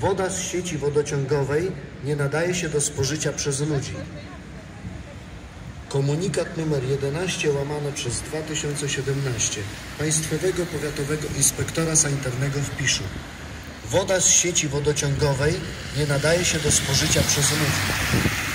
Woda z sieci wodociągowej nie nadaje się do spożycia przez ludzi. Komunikat numer 11 łamane przez 2017 Państwowego Powiatowego Inspektora Sanitarnego w Piszu. Woda z sieci wodociągowej nie nadaje się do spożycia przez ludzi.